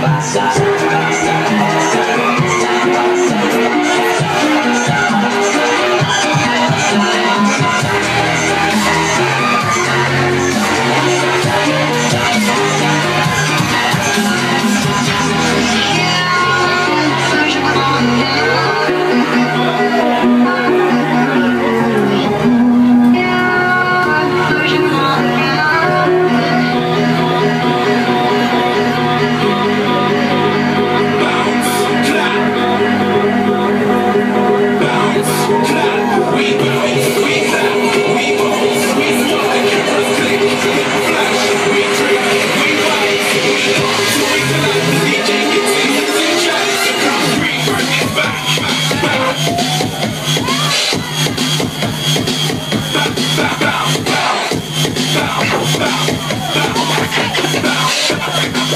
passa.